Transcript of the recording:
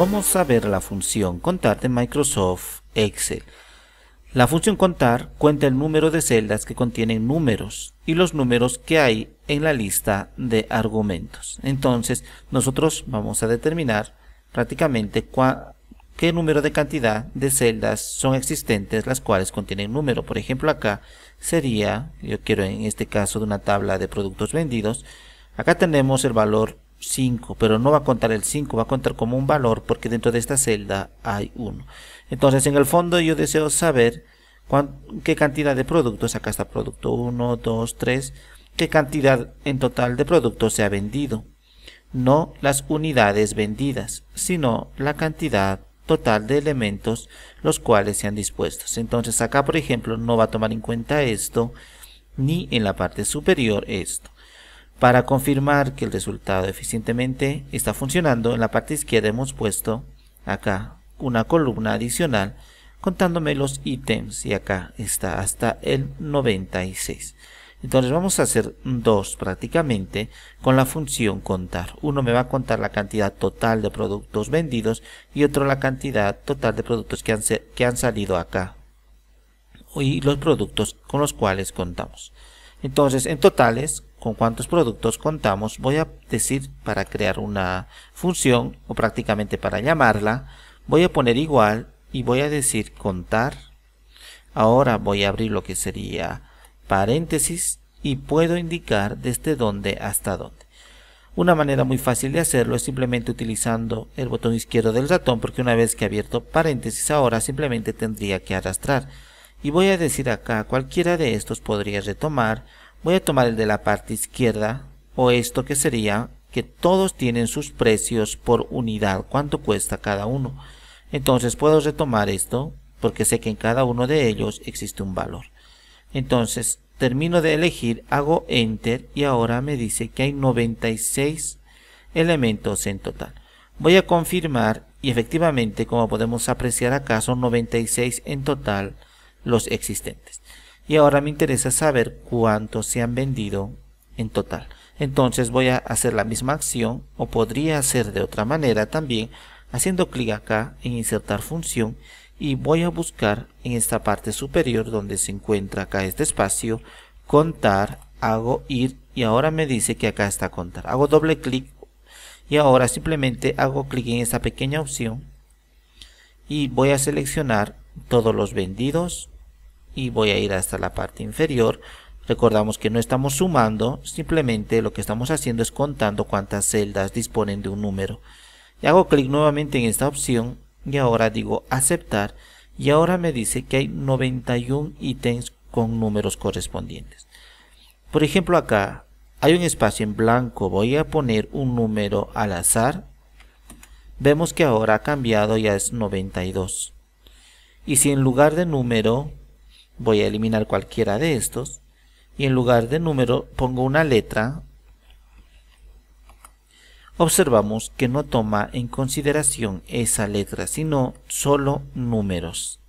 Vamos a ver la función contar de Microsoft Excel. La función contar cuenta el número de celdas que contienen números y los números que hay en la lista de argumentos. Entonces, nosotros vamos a determinar prácticamente qué número de cantidad de celdas son existentes las cuales contienen número. Por ejemplo, acá sería, yo quiero en este caso de una tabla de productos vendidos, acá tenemos el valor 5, pero no va a contar el 5, va a contar como un valor porque dentro de esta celda hay 1. Entonces, en el fondo yo deseo saber qué cantidad de productos, acá está producto 1, 2, 3, qué cantidad en total de productos se ha vendido. No las unidades vendidas, sino la cantidad total de elementos los cuales se han dispuestos. Entonces acá, por ejemplo, no va a tomar en cuenta esto, ni en la parte superior esto. Para confirmar que el resultado eficientemente está funcionando, en la parte izquierda hemos puesto acá una columna adicional contándome los ítems y acá está hasta el 96. Entonces vamos a hacer dos prácticamente con la función contar. Uno me va a contar la cantidad total de productos vendidos y otro la cantidad total de productos que han, que han salido acá y los productos con los cuales contamos. Entonces en totales con cuántos productos contamos voy a decir para crear una función o prácticamente para llamarla voy a poner igual y voy a decir contar. Ahora voy a abrir lo que sería paréntesis y puedo indicar desde dónde hasta dónde. Una manera muy fácil de hacerlo es simplemente utilizando el botón izquierdo del ratón porque una vez que he abierto paréntesis ahora simplemente tendría que arrastrar. Y voy a decir acá cualquiera de estos podría retomar Voy a tomar el de la parte izquierda o esto que sería que todos tienen sus precios por unidad, cuánto cuesta cada uno. Entonces puedo retomar esto porque sé que en cada uno de ellos existe un valor. Entonces termino de elegir, hago enter y ahora me dice que hay 96 elementos en total. Voy a confirmar y efectivamente como podemos apreciar acá son 96 en total los existentes y ahora me interesa saber cuántos se han vendido en total. Entonces voy a hacer la misma acción o podría hacer de otra manera también haciendo clic acá en insertar función y voy a buscar en esta parte superior donde se encuentra acá este espacio contar, hago ir y ahora me dice que acá está contar. Hago doble clic y ahora simplemente hago clic en esta pequeña opción y voy a seleccionar todos los vendidos y voy a ir hasta la parte inferior. Recordamos que no estamos sumando simplemente lo que estamos haciendo es contando cuántas celdas disponen de un número. Y hago clic nuevamente en esta opción y ahora digo aceptar y ahora me dice que hay 91 ítems con números correspondientes. Por ejemplo acá hay un espacio en blanco. Voy a poner un número al azar. Vemos que ahora ha cambiado ya es 92 y si en lugar de número voy a eliminar cualquiera de estos. Y en lugar de número pongo una letra. Observamos que no toma en consideración esa letra sino solo números